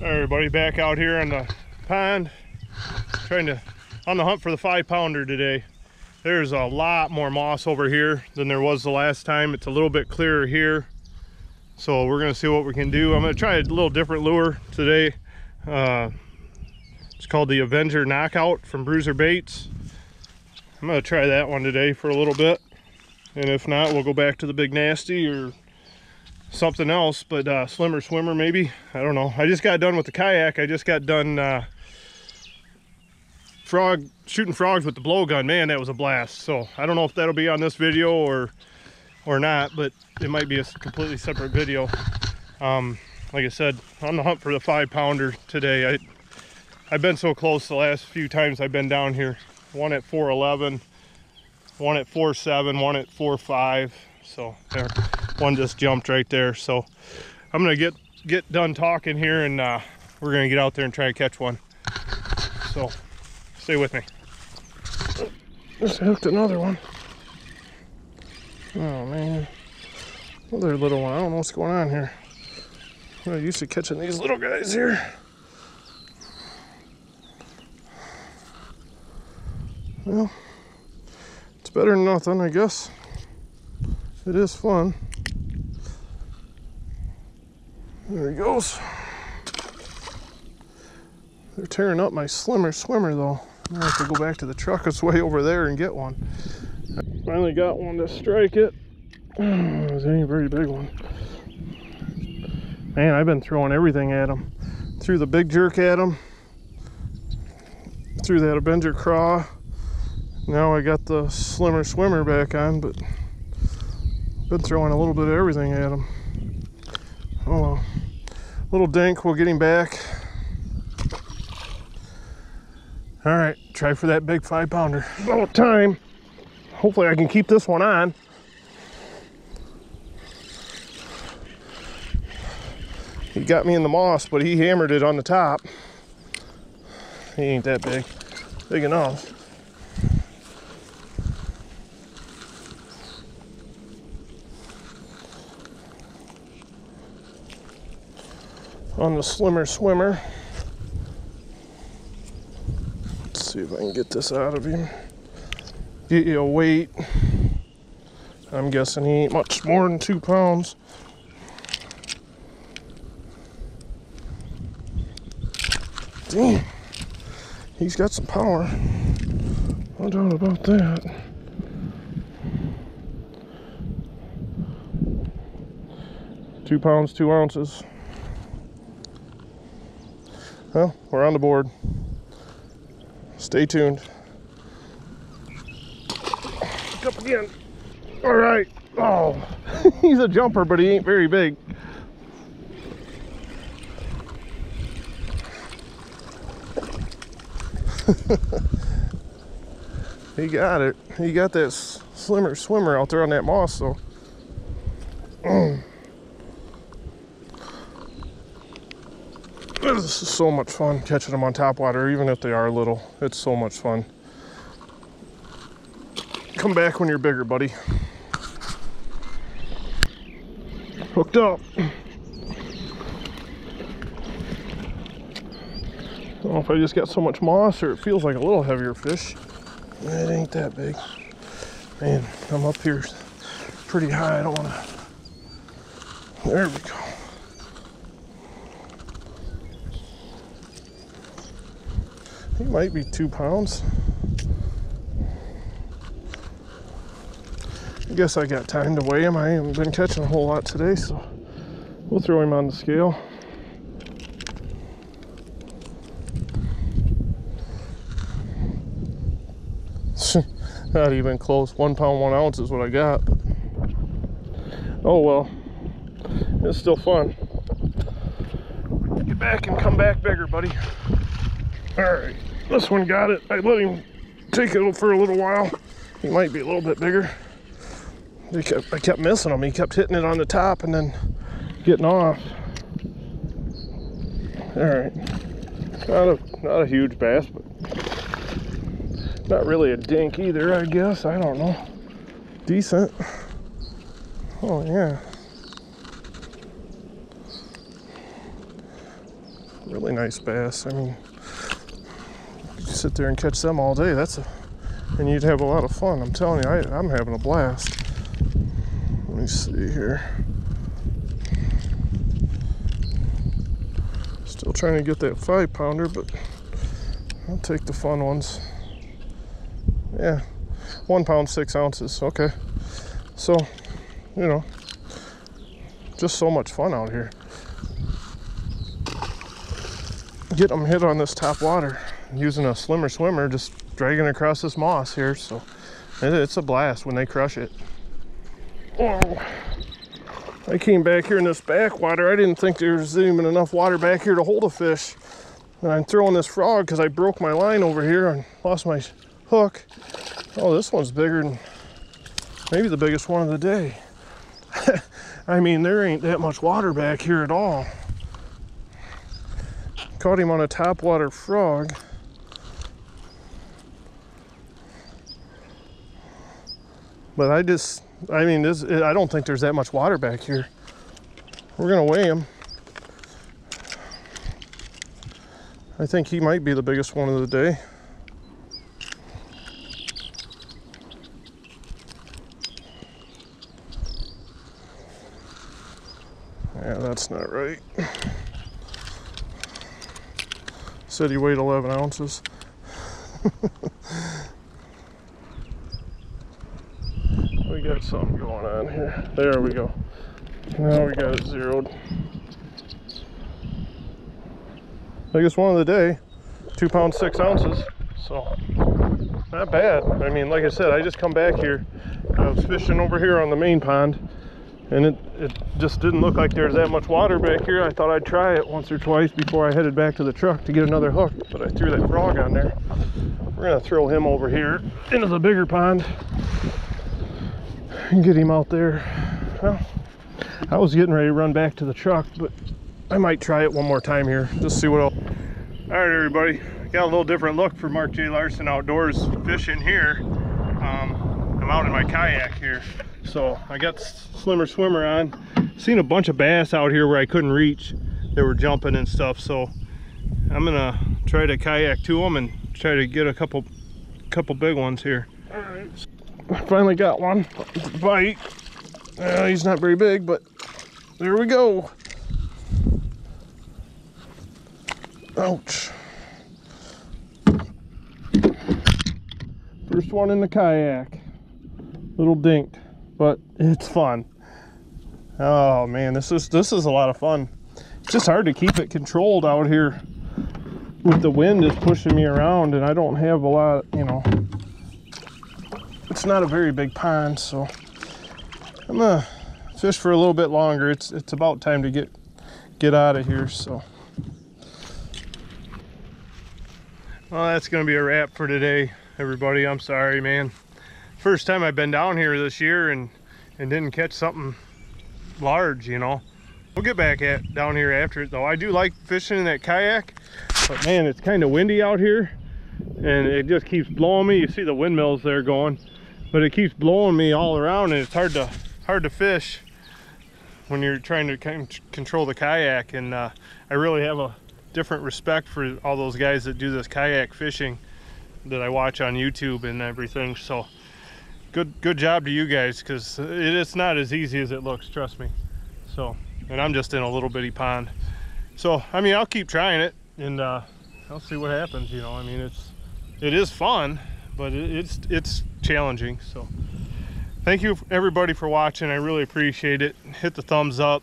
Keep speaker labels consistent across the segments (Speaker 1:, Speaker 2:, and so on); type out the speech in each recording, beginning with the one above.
Speaker 1: everybody back out here on the pond. Trying to on the hunt for the five pounder today. There's a lot more moss over here than there was the last time. It's a little bit clearer here. So we're gonna see what we can do. I'm gonna try a little different lure today. Uh, it's called the avenger knockout from bruiser baits. I'm gonna try that one today for a little bit. And if not we'll go back to the big nasty or something else, but uh, slimmer swimmer maybe. I don't know. I just got done with the kayak. I just got done uh, frog shooting frogs with the blowgun. Man, that was a blast. So I don't know if that'll be on this video or or not, but it might be a completely separate video. Um, like I said, on the hunt for the five pounder today. I I've been so close the last few times I've been down here. One at 411, one at 4.7, one at 4.5. So there one just jumped right there. So i'm gonna get get done talking here and uh, we're gonna get out there and try to catch one. So stay with me. Just hooked another one. Oh man. Another little one. I don't know what's going on here. I'm used to catching these little guys here. Well it's better than nothing i guess. It is fun there he goes. They're tearing up my slimmer swimmer though. I have to go back to the truck. It's way over there and get one. Finally got one to strike it. it was a very big one. Man, I've been throwing everything at him. Threw the big jerk at him. Threw that Avenger craw. Now I got the slimmer swimmer back on, but been throwing a little bit of everything at him. Little dink, we'll get him back. All right, try for that big five pounder. About time. Hopefully I can keep this one on. He got me in the moss, but he hammered it on the top. He ain't that big. Big enough. On the slimmer swimmer. Let's see if I can get this out of him. Get you a weight. I'm guessing he ain't much more than two pounds. Damn, he's got some power. No doubt about that. Two pounds, two ounces. Well, we're on the board. Stay tuned. Up again. All right. Oh, he's a jumper, but he ain't very big. he got it. He got that slimmer swimmer out there on that moss, so. Mm. This is so much fun catching them on top water, even if they are little. It's so much fun. Come back when you're bigger, buddy. Hooked up. I don't know if I just got so much moss or it feels like a little heavier fish. It ain't that big. Man, I'm up here pretty high. I don't want to. There we go. He might be two pounds. I guess I got time to weigh him. I haven't been catching a whole lot today, so we'll throw him on the scale. Not even close. One pound, one ounce is what I got. Oh well. It's still fun. Get back and come back bigger, buddy. All right. This one got it. I let him take it for a little while. He might be a little bit bigger. Kept, I kept missing him. He kept hitting it on the top and then getting off. All right. Not a not a huge bass, but not really a dink either, I guess. I don't know. Decent. Oh yeah.
Speaker 2: really nice bass. I mean, sit there and catch them all day. That's a, and you'd have a lot of fun. I'm telling you, I, I'm having a blast. Let me see here. Still trying to get that five pounder, but I'll take the fun ones. Yeah, one pound, six ounces. Okay. So, you know, just so much fun out here. Get them hit on this top water using a slimmer swimmer, just dragging across this moss here. So it's a blast when they crush it. Oh, I came back here in this backwater. I didn't think there was even enough water back here to hold a fish. And I'm throwing this frog because I broke my line over here and lost my hook. Oh, this one's bigger than maybe the biggest one of the day. I mean, there ain't that much water back here at all. Caught him on a topwater frog. But I just, I mean, this, I don't think there's that much water back here. We're gonna weigh him. I think he might be the biggest one of the day. Yeah, that's not right. Said he weighed 11 ounces. got something going on here. There we go. Now we got it zeroed. Biggest one of the day, two pounds, six ounces. So, not bad. I mean, like I said, I just come back here. I was fishing over here on the main pond and it, it just didn't look like there's that much water back here. I thought I'd try it once or twice before I headed back to the truck to get another hook, but I threw that frog on there. We're gonna throw him over here into the bigger pond and get him out there. Well, I was getting ready to run back to the truck, but I might try it one more time here, just see what else. All right, everybody, got a little different look for Mark J. Larson Outdoors fishing here. Um, I'm out in my kayak here. So I got Slimmer Swimmer on. Seen a bunch of bass out here where I couldn't reach. They were jumping and stuff. So I'm gonna try to kayak to them and try to get a couple couple big ones here. All right. I finally got one bite. Uh, he's not very big, but there we go. Ouch. First one in the kayak. Little dinked but it's fun. Oh man, this is this is a lot of fun. It's just hard to keep it controlled out here with the wind is pushing me around and I don't have a lot, you know. Not a very big pond, so I'm gonna fish for a little bit longer. It's it's about time to get get out of here, so. Well, that's gonna be a wrap for today, everybody. I'm sorry, man first time I've been down here this year and and didn't catch something large, you know. We'll get back at down here after it though. I do like fishing in that kayak, but man, it's kind of windy out here and it just keeps blowing me. You see the windmills there going, but it keeps blowing me all around and it's hard to hard to fish when you're trying to control the kayak. And uh, I really have a different respect for all those guys that do this kayak fishing that I watch on YouTube and everything. So good good job to you guys because it, it's not as easy as it looks trust me. So and i'm just in a little bitty pond. So i mean i'll keep trying it and uh, i'll see what happens you know. I mean it's it is fun but it's it's challenging so. Thank you everybody for watching. I really appreciate it. Hit the thumbs up.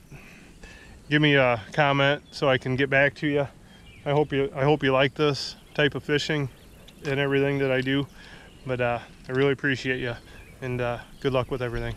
Speaker 2: Give me a comment so i can get back to you i hope you i hope you like this type of fishing and everything that i do but uh, i really appreciate you and uh, good luck with everything.